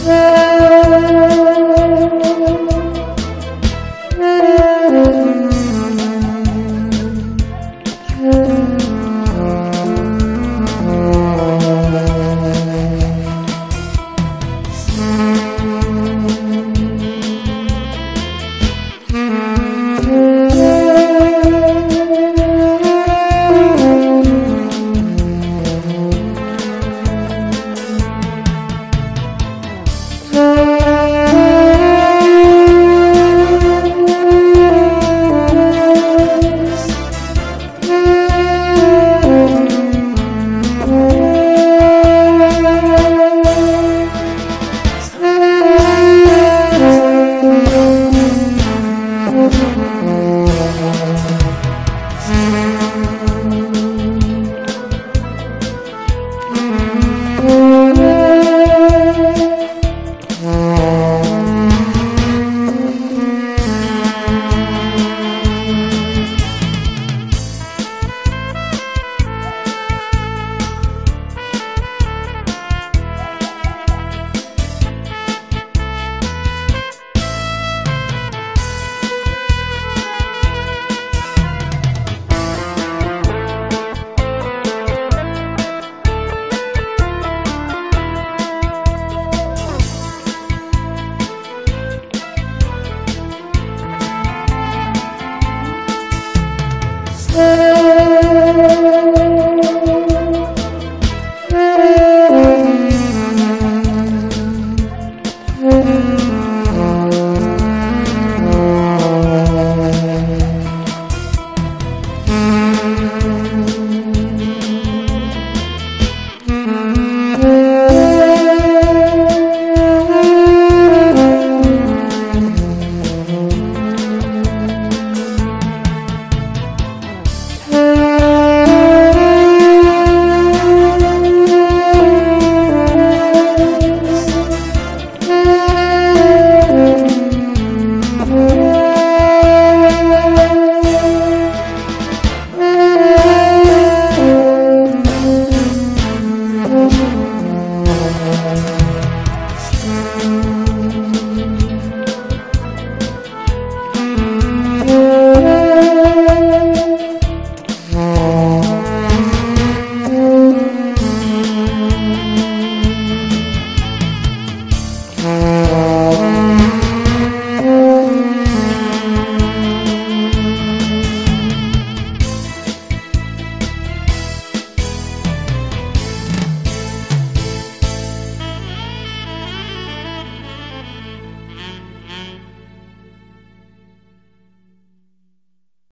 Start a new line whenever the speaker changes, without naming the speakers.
Música Thank.